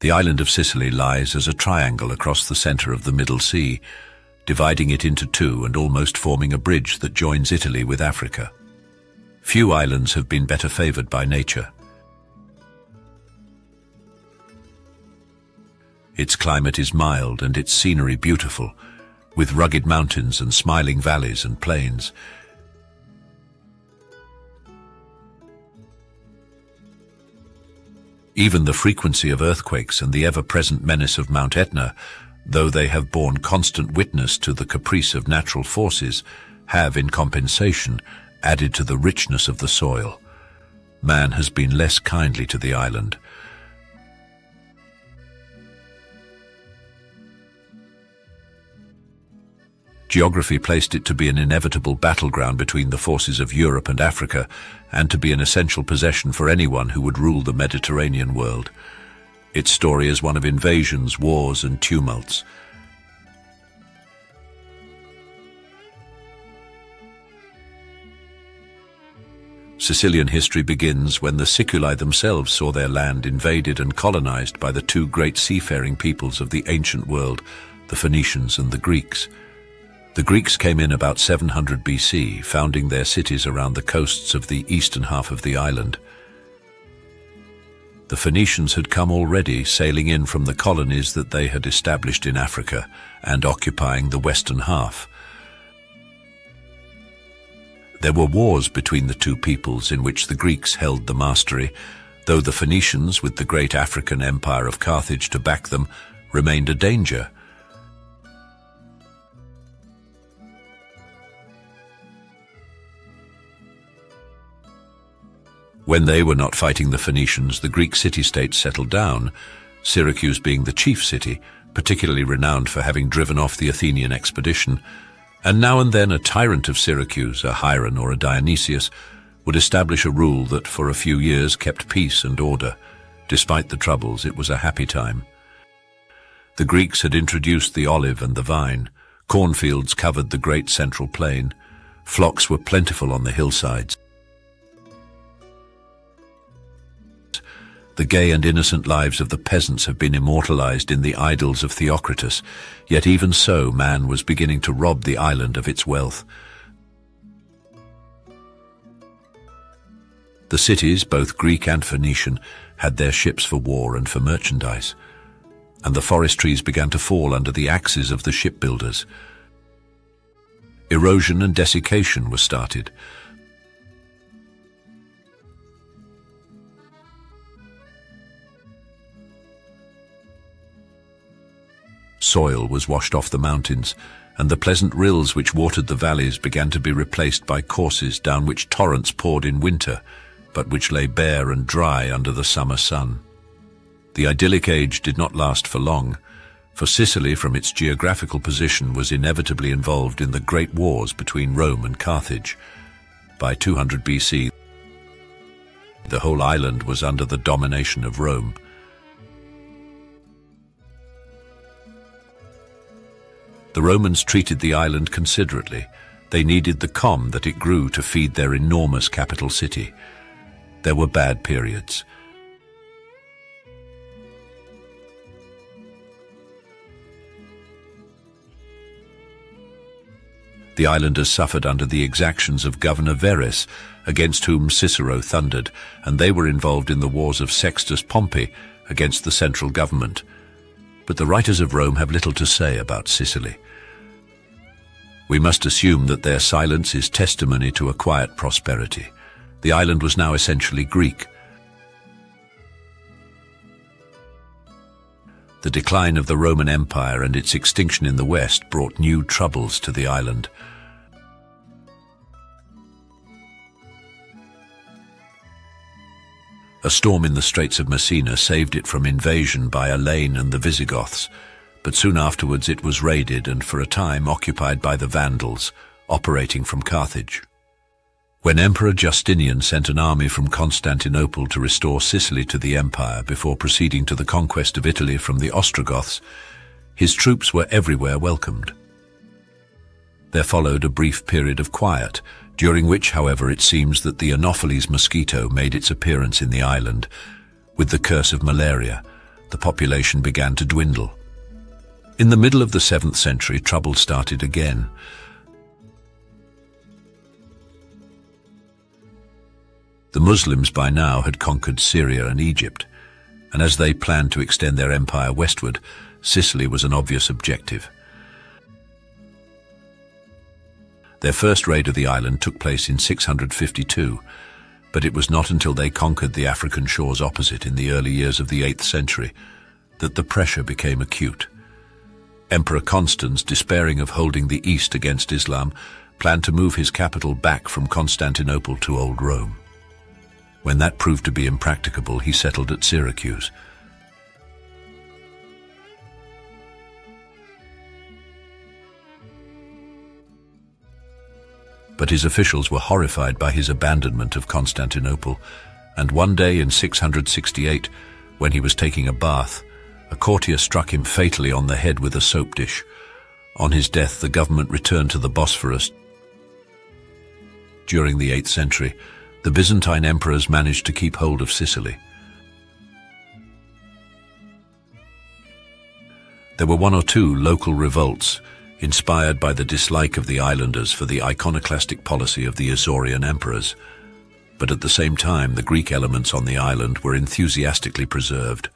The island of Sicily lies as a triangle across the center of the Middle Sea, dividing it into two and almost forming a bridge that joins Italy with Africa. Few islands have been better favored by nature. Its climate is mild and its scenery beautiful, with rugged mountains and smiling valleys and plains. Even the frequency of earthquakes and the ever-present menace of Mount Etna, though they have borne constant witness to the caprice of natural forces, have, in compensation, added to the richness of the soil. Man has been less kindly to the island. Geography placed it to be an inevitable battleground between the forces of Europe and Africa, and to be an essential possession for anyone who would rule the Mediterranean world. Its story is one of invasions, wars and tumults. Sicilian history begins when the Siculi themselves saw their land invaded and colonized by the two great seafaring peoples of the ancient world, the Phoenicians and the Greeks. The Greeks came in about 700 BC, founding their cities around the coasts of the eastern half of the island. The Phoenicians had come already, sailing in from the colonies that they had established in Africa and occupying the western half. There were wars between the two peoples in which the Greeks held the mastery, though the Phoenicians, with the great African empire of Carthage to back them, remained a danger. When they were not fighting the Phoenicians, the Greek city-states settled down, Syracuse being the chief city, particularly renowned for having driven off the Athenian expedition, and now and then a tyrant of Syracuse, a Hieron or a Dionysius, would establish a rule that for a few years kept peace and order. Despite the troubles, it was a happy time. The Greeks had introduced the olive and the vine. Cornfields covered the great central plain. Flocks were plentiful on the hillsides. The gay and innocent lives of the peasants have been immortalized in the idylls of Theocritus, yet even so man was beginning to rob the island of its wealth. The cities, both Greek and Phoenician, had their ships for war and for merchandise, and the forest trees began to fall under the axes of the shipbuilders. Erosion and desiccation were started, Soil was washed off the mountains, and the pleasant rills which watered the valleys began to be replaced by courses down which torrents poured in winter, but which lay bare and dry under the summer sun. The idyllic age did not last for long, for Sicily from its geographical position was inevitably involved in the great wars between Rome and Carthage. By 200 BC, the whole island was under the domination of Rome, The Romans treated the island considerately. They needed the com that it grew to feed their enormous capital city. There were bad periods. The islanders suffered under the exactions of Governor Verres, against whom Cicero thundered, and they were involved in the wars of Sextus Pompey against the central government but the writers of Rome have little to say about Sicily. We must assume that their silence is testimony to a quiet prosperity. The island was now essentially Greek. The decline of the Roman Empire and its extinction in the West brought new troubles to the island. A storm in the Straits of Messina saved it from invasion by Alaric and the Visigoths, but soon afterwards it was raided and for a time occupied by the Vandals, operating from Carthage. When Emperor Justinian sent an army from Constantinople to restore Sicily to the empire before proceeding to the conquest of Italy from the Ostrogoths, his troops were everywhere welcomed. There followed a brief period of quiet, during which, however, it seems that the Anopheles mosquito made its appearance in the island, with the curse of malaria, the population began to dwindle. In the middle of the 7th century, trouble started again. The Muslims by now had conquered Syria and Egypt, and as they planned to extend their empire westward, Sicily was an obvious objective. Their first raid of the island took place in 652, but it was not until they conquered the African shores opposite in the early years of the 8th century that the pressure became acute. Emperor Constans, despairing of holding the East against Islam, planned to move his capital back from Constantinople to Old Rome. When that proved to be impracticable, he settled at Syracuse. But his officials were horrified by his abandonment of Constantinople, and one day in 668, when he was taking a bath, a courtier struck him fatally on the head with a soap dish. On his death, the government returned to the Bosphorus. During the 8th century, the Byzantine emperors managed to keep hold of Sicily. There were one or two local revolts, inspired by the dislike of the islanders for the iconoclastic policy of the Isaurian emperors. But at the same time, the Greek elements on the island were enthusiastically preserved.